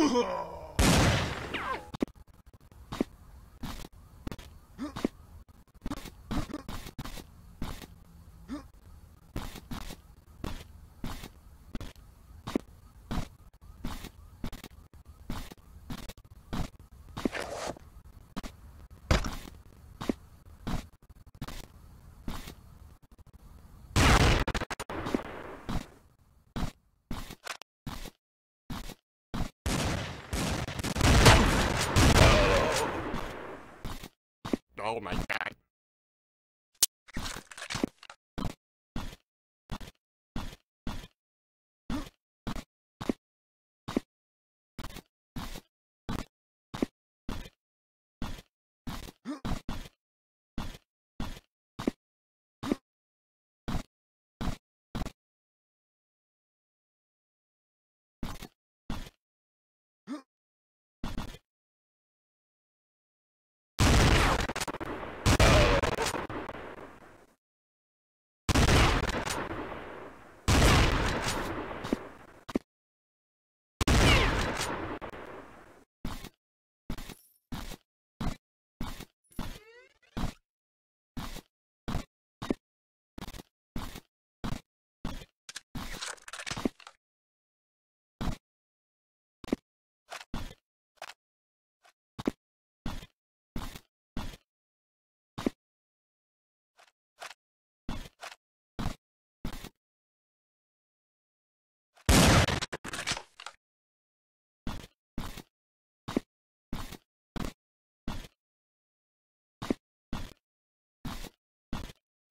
Ugh. Oh my god.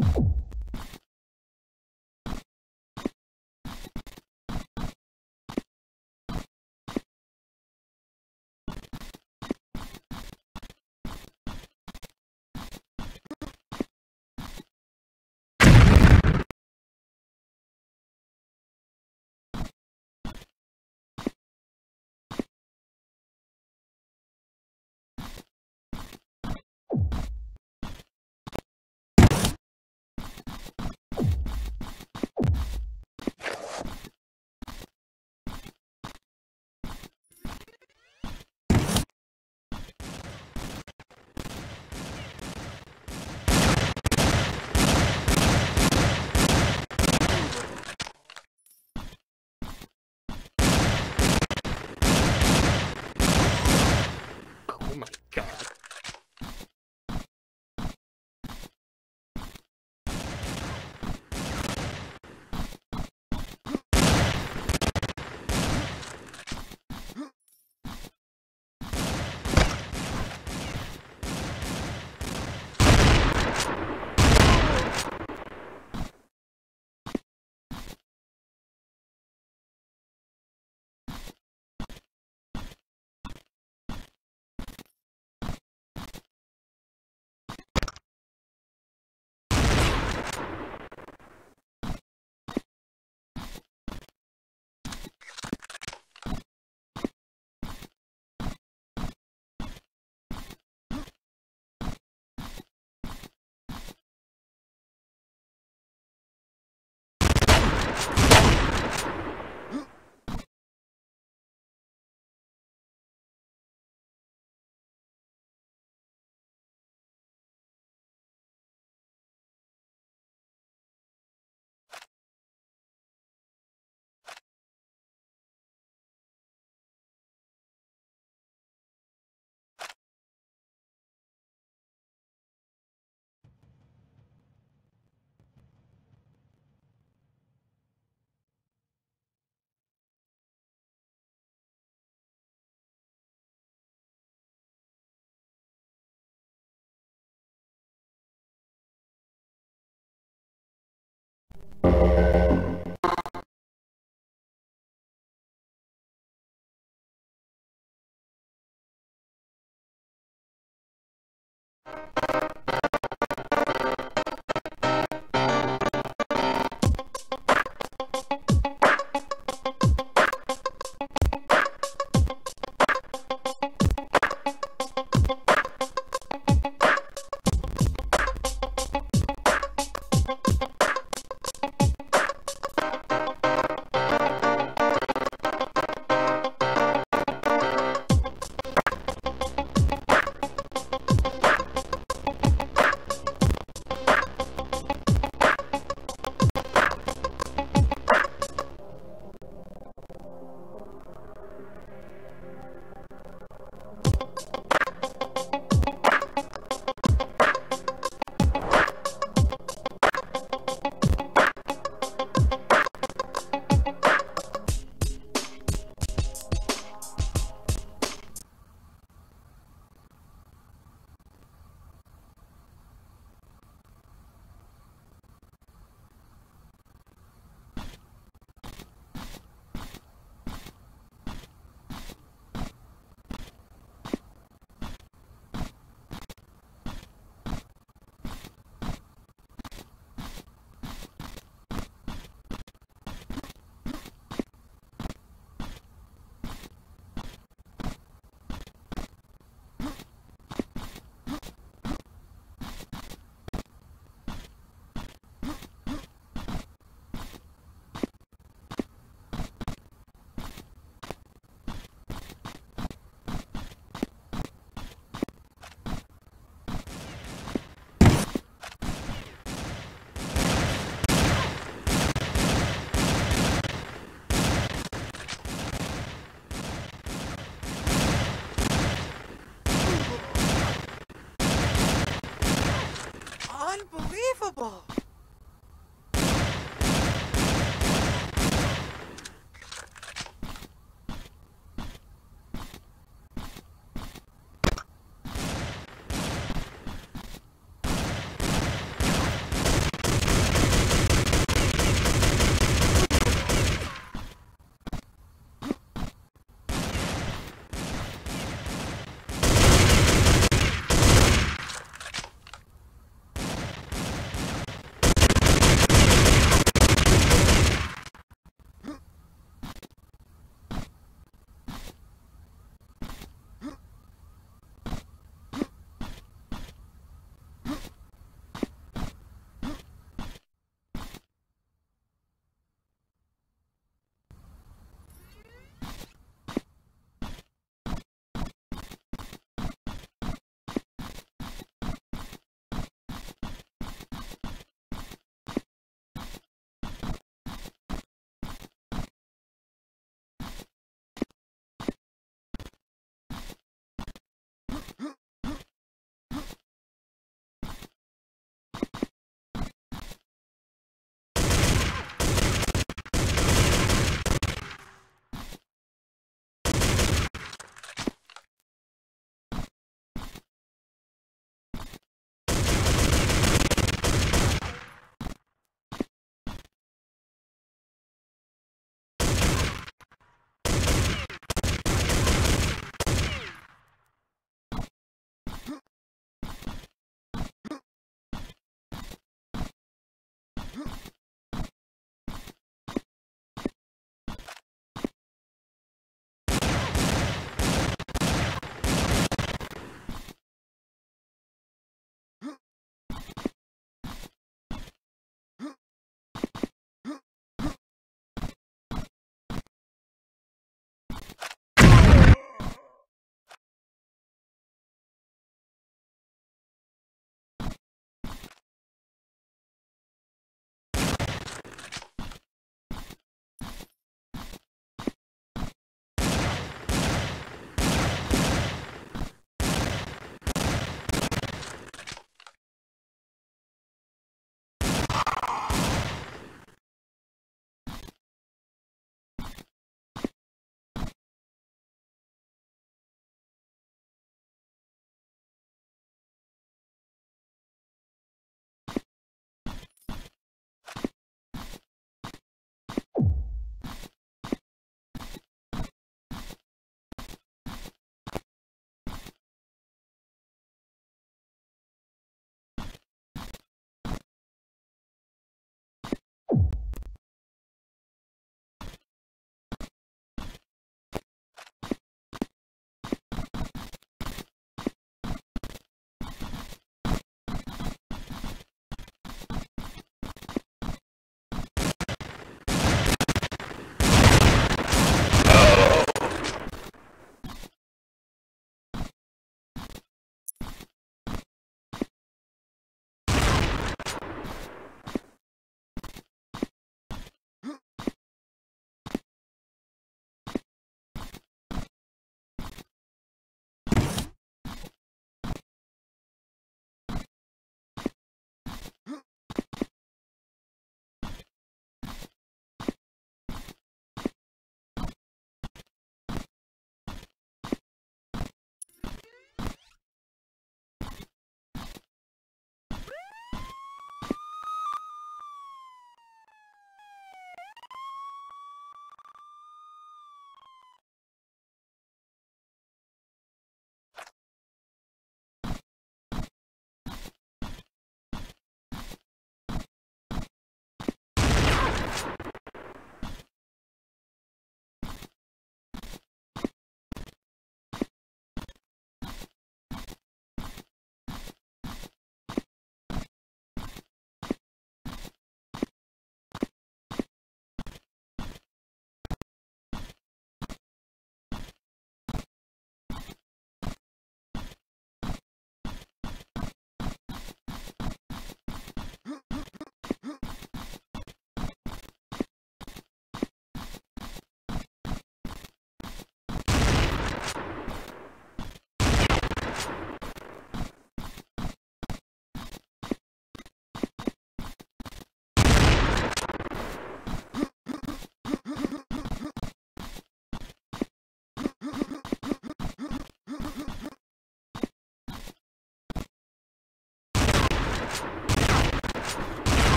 you Oh my god.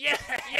Yeah! Yeah!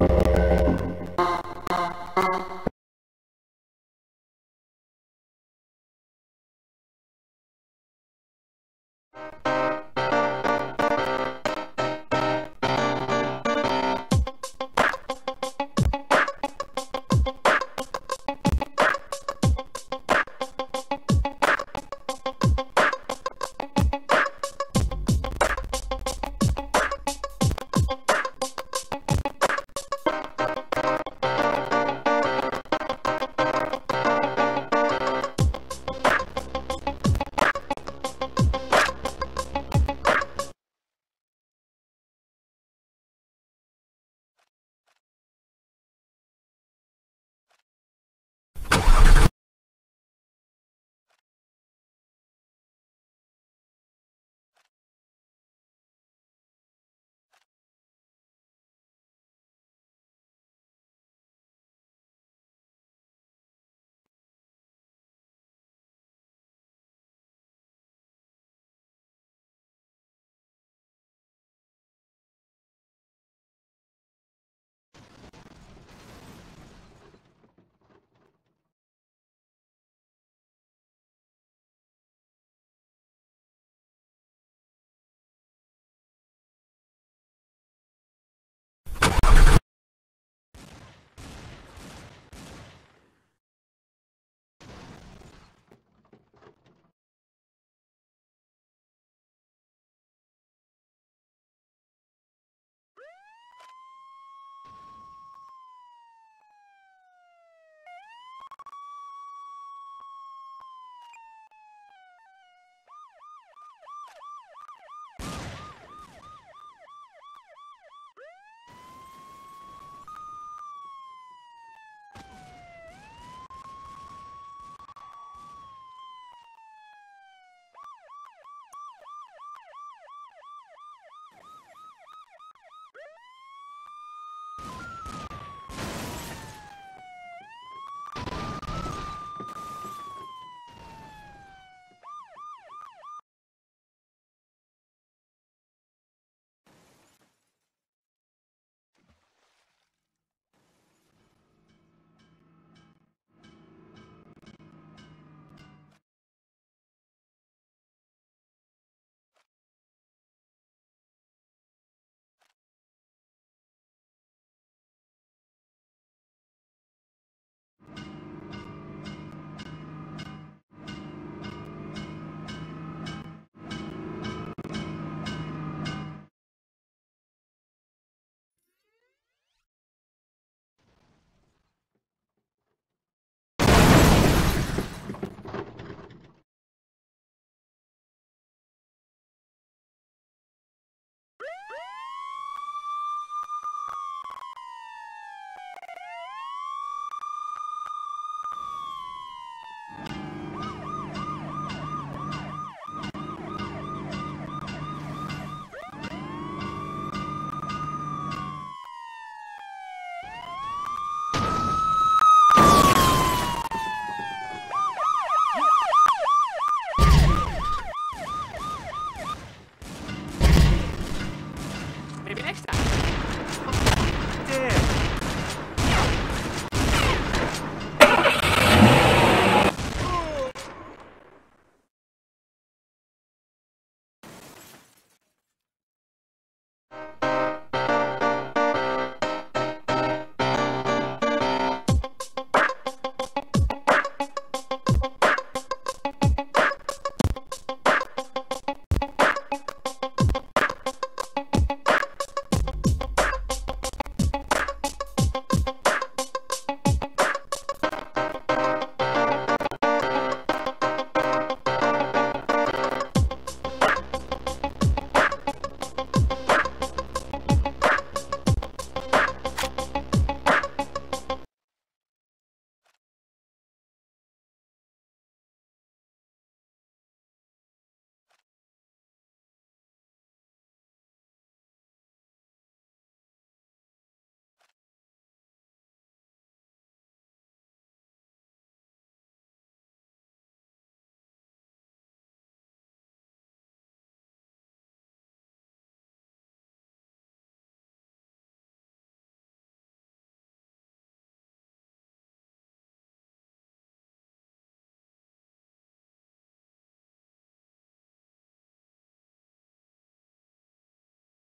you